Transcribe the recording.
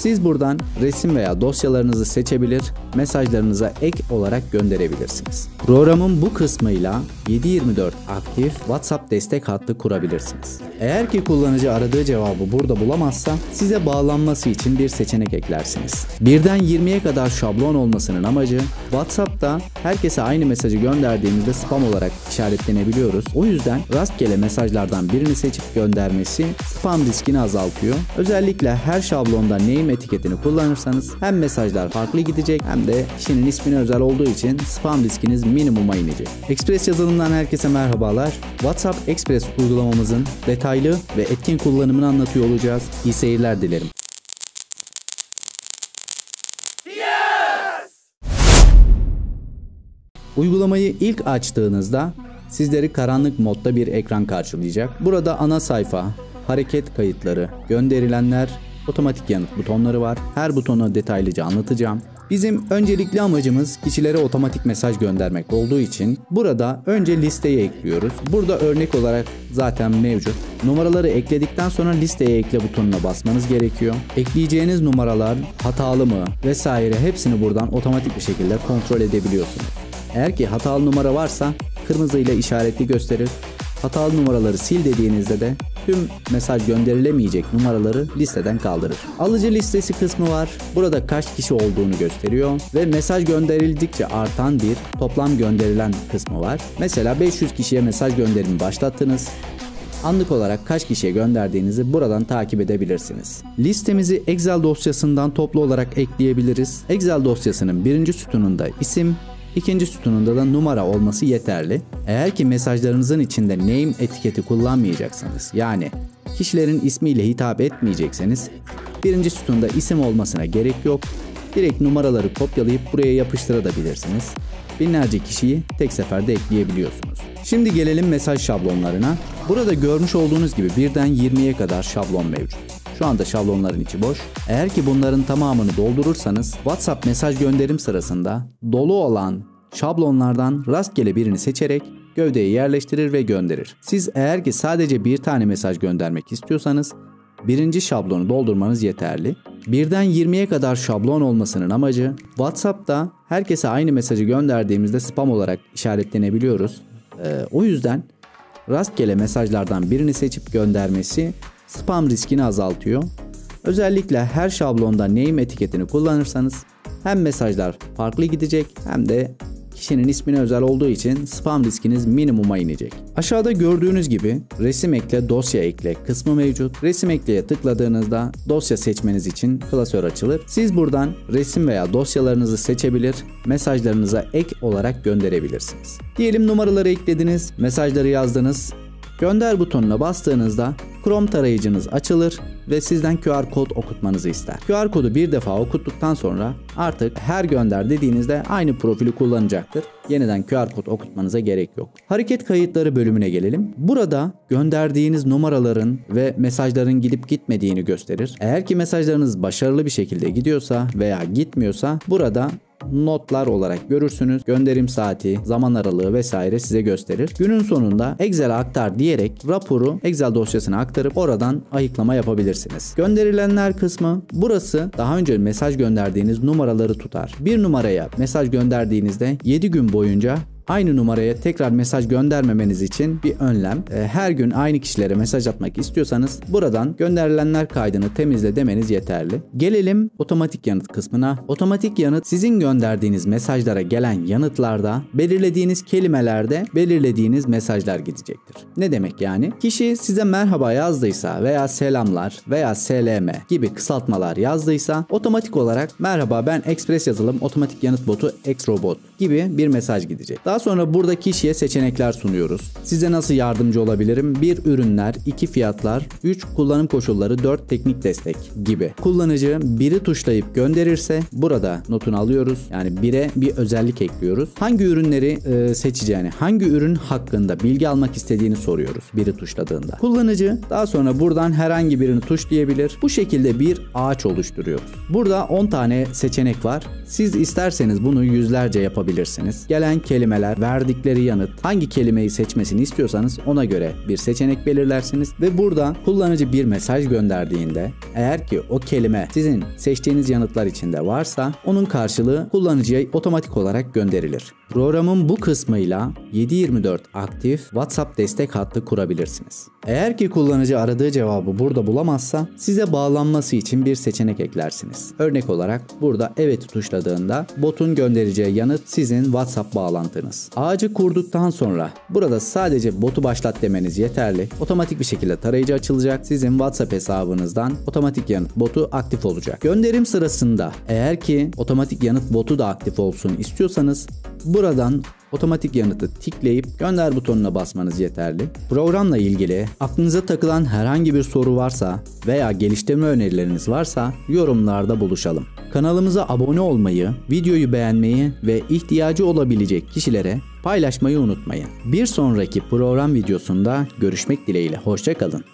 Siz buradan resim veya dosyalarınızı seçebilir, mesajlarınıza ek olarak gönderebilirsiniz. Programın bu kısmıyla 7/24 aktif WhatsApp destek hattı kurabilirsiniz. Eğer ki kullanıcı aradığı cevabı burada bulamazsa size bağlanması için bir seçenek eklersiniz. Birden 20'ye kadar şablon olmasının amacı WhatsApp'ta herkese aynı mesajı gönderdiğimizde spam olarak işaretlenebiliyoruz. O yüzden rastgele mesajlardan birini seçip göndermesi spam riskini azaltıyor. Özellikle her şablonda name etiketini kullanırsanız hem mesajlar farklı gidecek hem de kişinin ismine özel olduğu için spam riskiniz minimuma inecek. Express yazılımdan herkese merhabalar. WhatsApp Express uygulamamızın detaylı ve etkin kullanımını anlatıyor olacağız. İyi seyirler dilerim. Uygulamayı ilk açtığınızda sizleri karanlık modda bir ekran karşılayacak. Burada ana sayfa, hareket kayıtları, gönderilenler, otomatik yanıt butonları var. Her butonu detaylıca anlatacağım. Bizim öncelikli amacımız kişilere otomatik mesaj göndermek olduğu için burada önce listeyi ekliyoruz. Burada örnek olarak zaten mevcut. Numaraları ekledikten sonra listeye ekle butonuna basmanız gerekiyor. Ekleyeceğiniz numaralar hatalı mı vesaire hepsini buradan otomatik bir şekilde kontrol edebiliyorsunuz. Eğer ki hatalı numara varsa kırmızı ile işaretli gösterir. Hatalı numaraları sil dediğinizde de tüm mesaj gönderilemeyecek numaraları listeden kaldırır. Alıcı listesi kısmı var. Burada kaç kişi olduğunu gösteriyor ve mesaj gönderildikçe artan bir toplam gönderilen kısmı var. Mesela 500 kişiye mesaj gönderimi başlattınız. Anlık olarak kaç kişiye gönderdiğinizi buradan takip edebilirsiniz. Listemizi Excel dosyasından toplu olarak ekleyebiliriz. Excel dosyasının birinci sütununda isim, İkinci sütununda da numara olması yeterli. Eğer ki mesajlarınızın içinde name etiketi kullanmayacaksanız yani kişilerin ismiyle hitap etmeyecekseniz birinci sütunda isim olmasına gerek yok. Direkt numaraları kopyalayıp buraya yapıştırabilirsiniz. Binlerce kişiyi tek seferde ekleyebiliyorsunuz. Şimdi gelelim mesaj şablonlarına. Burada görmüş olduğunuz gibi birden 20'ye kadar şablon mevcut. Şu anda şablonların içi boş. Eğer ki bunların tamamını doldurursanız WhatsApp mesaj gönderim sırasında dolu olan şablonlardan rastgele birini seçerek gövdeye yerleştirir ve gönderir. Siz eğer ki sadece bir tane mesaj göndermek istiyorsanız birinci şablonu doldurmanız yeterli. Birden 20'ye kadar şablon olmasının amacı WhatsApp'ta herkese aynı mesajı gönderdiğimizde spam olarak işaretlenebiliyoruz. Ee, o yüzden rastgele mesajlardan birini seçip göndermesi spam riskini azaltıyor. Özellikle her şablonda name etiketini kullanırsanız hem mesajlar farklı gidecek hem de kişinin ismine özel olduğu için spam riskiniz minimuma inecek. Aşağıda gördüğünüz gibi resim ekle, dosya ekle kısmı mevcut. Resim ekleye tıkladığınızda dosya seçmeniz için klasör açılır. Siz buradan resim veya dosyalarınızı seçebilir, mesajlarınıza ek olarak gönderebilirsiniz. Diyelim numaraları eklediniz, mesajları yazdınız. Gönder butonuna bastığınızda Chrome tarayıcınız açılır ve sizden QR kod okutmanızı ister. QR kodu bir defa okuttuktan sonra artık her gönder dediğinizde aynı profili kullanacaktır. Yeniden QR kod okutmanıza gerek yok. Hareket kayıtları bölümüne gelelim. Burada gönderdiğiniz numaraların ve mesajların gidip gitmediğini gösterir. Eğer ki mesajlarınız başarılı bir şekilde gidiyorsa veya gitmiyorsa burada notlar olarak görürsünüz. Gönderim saati, zaman aralığı vesaire size gösterir. Günün sonunda Excel'e aktar diyerek raporu Excel dosyasına aktarıp oradan ayıklama yapabilirsiniz. Gönderilenler kısmı burası daha önce mesaj gönderdiğiniz numaraları tutar. Bir numaraya mesaj gönderdiğinizde 7 gün boyunca aynı numaraya tekrar mesaj göndermemeniz için bir önlem. E, her gün aynı kişilere mesaj atmak istiyorsanız buradan gönderilenler kaydını temizle demeniz yeterli. Gelelim otomatik yanıt kısmına. Otomatik yanıt sizin gönderdiğiniz mesajlara gelen yanıtlarda belirlediğiniz kelimelerde belirlediğiniz mesajlar gidecektir. Ne demek yani? Kişi size merhaba yazdıysa veya selamlar veya SLM gibi kısaltmalar yazdıysa otomatik olarak merhaba ben Express yazılım otomatik yanıt botu Xrobot gibi bir mesaj gidecek. Daha sonra burada kişiye seçenekler sunuyoruz. Size nasıl yardımcı olabilirim? 1 ürünler, 2 fiyatlar, 3 kullanım koşulları, 4 teknik destek gibi. Kullanıcı biri tuşlayıp gönderirse burada notunu alıyoruz. Yani 1'e bir özellik ekliyoruz. Hangi ürünleri e, seçeceğini, hangi ürün hakkında bilgi almak istediğini soruyoruz biri tuşladığında. Kullanıcı daha sonra buradan herhangi birini tuşlayabilir. Bu şekilde bir ağaç oluşturuyoruz. Burada 10 tane seçenek var. Siz isterseniz bunu yüzlerce yapabilirsiniz. Gelen kelimeler kelimeler, verdikleri yanıt, hangi kelimeyi seçmesini istiyorsanız ona göre bir seçenek belirlersiniz ve burada kullanıcı bir mesaj gönderdiğinde eğer ki o kelime sizin seçtiğiniz yanıtlar içinde varsa onun karşılığı kullanıcıya otomatik olarak gönderilir. Programın bu kısmıyla 7/24 aktif WhatsApp destek hattı kurabilirsiniz. Eğer ki kullanıcı aradığı cevabı burada bulamazsa size bağlanması için bir seçenek eklersiniz. Örnek olarak burada evet tuşladığında botun göndereceği yanıt sizin WhatsApp bağlantınız. Ağacı kurduktan sonra burada sadece botu başlat demeniz yeterli. Otomatik bir şekilde tarayıcı açılacak. Sizin WhatsApp hesabınızdan otomatik yanıt botu aktif olacak. Gönderim sırasında eğer ki otomatik yanıt botu da aktif olsun istiyorsanız buradan otomatik yanıtı tıklayıp gönder butonuna basmanız yeterli. Programla ilgili aklınıza takılan herhangi bir soru varsa veya geliştirme önerileriniz varsa yorumlarda buluşalım. Kanalımıza abone olmayı, videoyu beğenmeyi ve ihtiyacı olabilecek kişilere paylaşmayı unutmayın. Bir sonraki program videosunda görüşmek dileğiyle. Hoşçakalın.